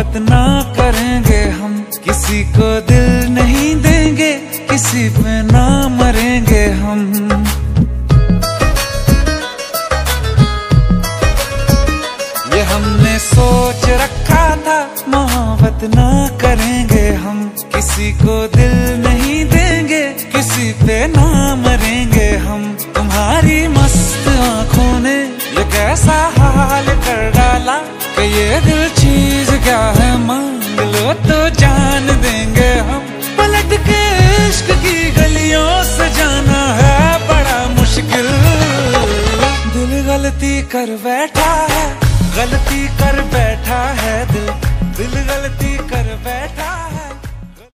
मोहब्बत ना करेंगे हम। किसी को दिल नहीं देंगे, किसी पे ना मरेंगे हम। ये हमने सोच रखा था, मोहब्बत ना करेंगे हम। किसी को दिल नहीं देंगे, किसी पे ना मरेंगे हम। तुम्हारी मस्त आँखों ने ये कैसा हाल कर डाला कि ये दिल गलती कर बैठा है गलती कर बैठा है दिल दिल गलती कर बैठा